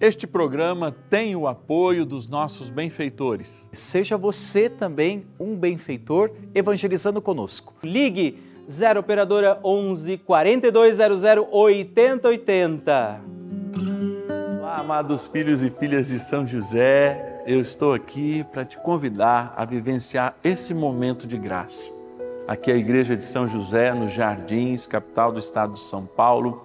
Este programa tem o apoio dos nossos benfeitores. Seja você também um benfeitor evangelizando conosco. Ligue 0 operadora 11 4200 8080. Olá, amados filhos e filhas de São José. Eu estou aqui para te convidar a vivenciar esse momento de graça. Aqui é a igreja de São José, nos Jardins, capital do estado de São Paulo.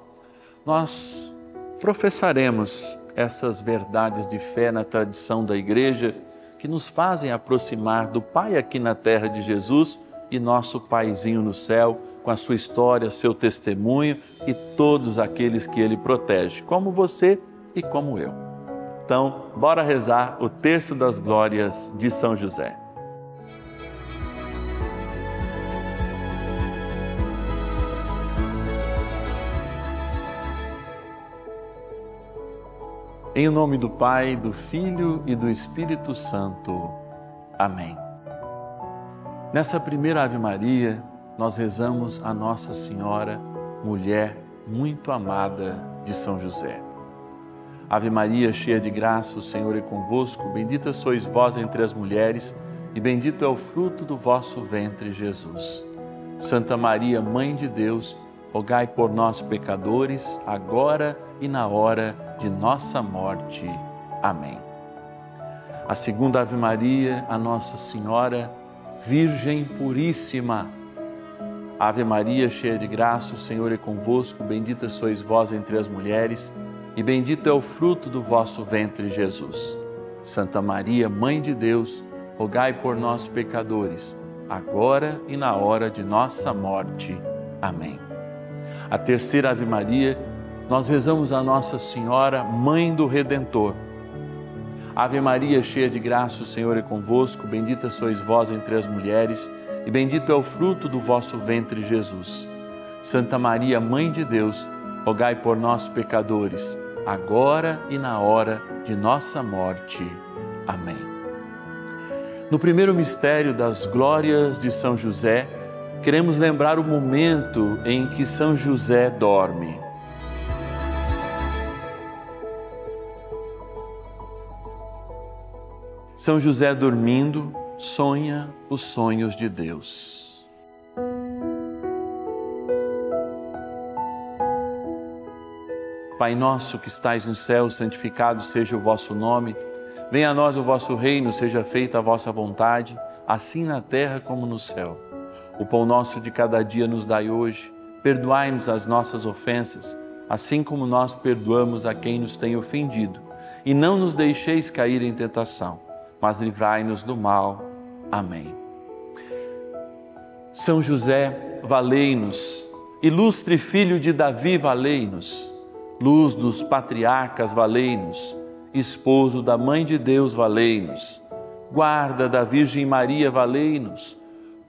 Nós professaremos essas verdades de fé na tradição da igreja que nos fazem aproximar do Pai aqui na terra de Jesus e nosso Paizinho no céu, com a sua história, seu testemunho e todos aqueles que ele protege, como você e como eu. Então, bora rezar o terço das glórias de São José. Em nome do Pai, do Filho e do Espírito Santo. Amém. Nessa primeira Ave Maria, nós rezamos a Nossa Senhora, mulher muito amada de São José. Ave Maria, cheia de graça, o Senhor é convosco. Bendita sois vós entre as mulheres, e bendito é o fruto do vosso ventre, Jesus. Santa Maria, Mãe de Deus, rogai por nós, pecadores, agora e na hora de nossa morte. Amém. A segunda Ave Maria, a Nossa Senhora, Virgem Puríssima. Ave Maria, cheia de graça, o Senhor é convosco, bendita sois vós entre as mulheres, e bendito é o fruto do vosso ventre, Jesus. Santa Maria, Mãe de Deus, rogai por nós, pecadores, agora e na hora de nossa morte. Amém. A terceira Ave Maria, nós rezamos a Nossa Senhora, Mãe do Redentor. Ave Maria, cheia de graça, o Senhor é convosco, bendita sois vós entre as mulheres, e bendito é o fruto do vosso ventre, Jesus. Santa Maria, Mãe de Deus, rogai por nós, pecadores, agora e na hora de nossa morte. Amém. No primeiro mistério das glórias de São José, queremos lembrar o momento em que São José dorme. São José dormindo, sonha os sonhos de Deus. Pai nosso que estais no céu, santificado seja o vosso nome. Venha a nós o vosso reino, seja feita a vossa vontade, assim na terra como no céu. O pão nosso de cada dia nos dai hoje. Perdoai-nos as nossas ofensas, assim como nós perdoamos a quem nos tem ofendido. E não nos deixeis cair em tentação, mas livrai-nos do mal. Amém. São José, valei-nos. Ilustre filho de Davi, valei-nos. Luz dos patriarcas, valei-nos. Esposo da Mãe de Deus, valei-nos. Guarda da Virgem Maria, valei-nos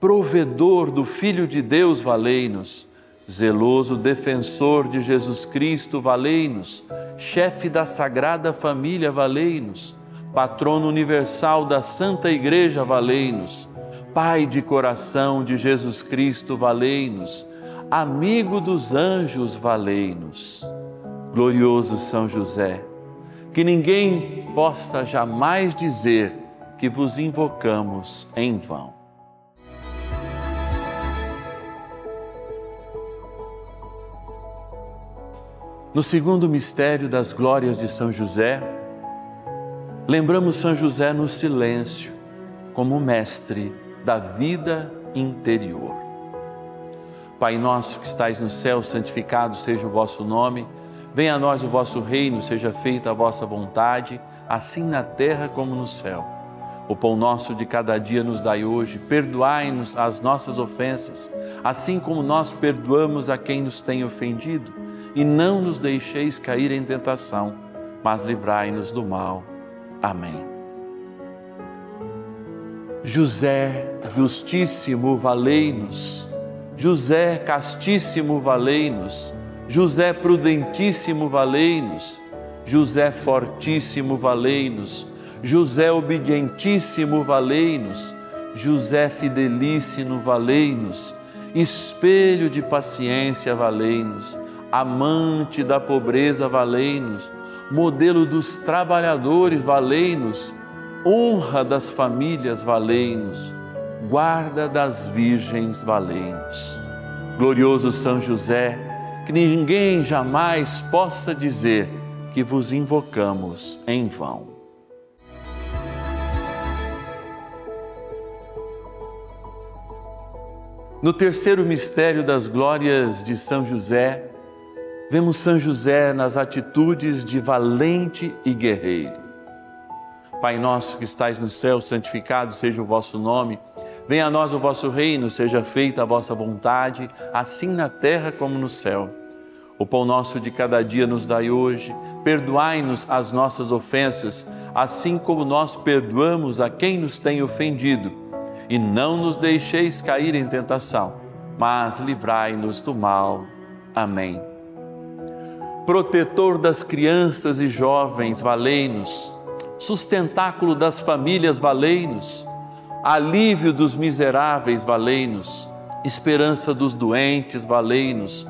provedor do Filho de Deus, valei-nos. Zeloso defensor de Jesus Cristo, valei-nos. Chefe da Sagrada Família, valei-nos. Patrono universal da Santa Igreja, valei-nos. Pai de coração de Jesus Cristo, valei-nos. Amigo dos anjos, valei-nos. Glorioso São José, que ninguém possa jamais dizer que vos invocamos em vão. No segundo mistério das glórias de São José, lembramos São José no silêncio, como mestre da vida interior. Pai nosso que estais no céu, santificado seja o vosso nome, venha a nós o vosso reino, seja feita a vossa vontade, assim na terra como no céu. O pão nosso de cada dia nos dai hoje, perdoai-nos as nossas ofensas, assim como nós perdoamos a quem nos tem ofendido e não nos deixeis cair em tentação, mas livrai-nos do mal. Amém. José justíssimo, valei-nos. José castíssimo, valei-nos. José prudentíssimo, valei-nos. José fortíssimo, valei-nos. José obedientíssimo, valei-nos. José fidelíssimo, valei-nos. Espelho de paciência, valei-nos amante da pobreza, valei-nos. modelo dos trabalhadores, valei-nos, honra das famílias, valei-nos, guarda das virgens, valei-nos. Glorioso São José, que ninguém jamais possa dizer que vos invocamos em vão. No terceiro mistério das glórias de São José, vemos São José nas atitudes de valente e guerreiro. Pai nosso que estais no céu, santificado seja o vosso nome. Venha a nós o vosso reino, seja feita a vossa vontade, assim na terra como no céu. O pão nosso de cada dia nos dai hoje. Perdoai-nos as nossas ofensas, assim como nós perdoamos a quem nos tem ofendido. E não nos deixeis cair em tentação, mas livrai-nos do mal. Amém. Protetor das crianças e jovens, valei-nos. Sustentáculo das famílias, valei-nos. Alívio dos miseráveis, valei-nos. Esperança dos doentes, valei-nos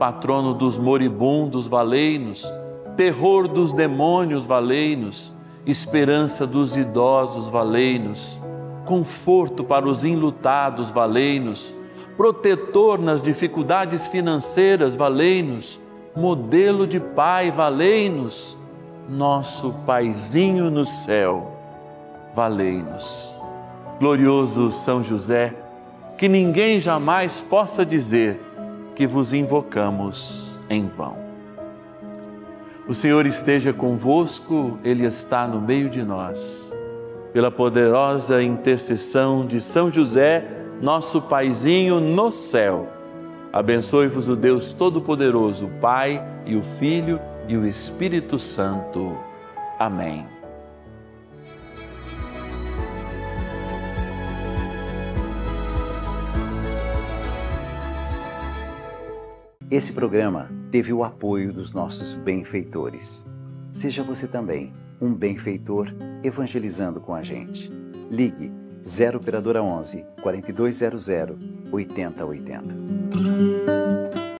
patrono dos moribundos, valei-nos, terror dos demônios, valei-nos, esperança dos idosos, valei-nos, conforto para os enlutados, valei-nos, protetor nas dificuldades financeiras, valei-nos, modelo de pai, valei-nos, nosso paizinho no céu, valei-nos. Glorioso São José, que ninguém jamais possa dizer que vos invocamos em vão. O Senhor esteja convosco, Ele está no meio de nós. Pela poderosa intercessão de São José, nosso paizinho no céu, abençoe-vos o Deus Todo-Poderoso, o Pai e o Filho e o Espírito Santo. Amém. Esse programa teve o apoio dos nossos benfeitores. Seja você também um benfeitor evangelizando com a gente. Ligue 0 operadora 11 4200 8080. thank you.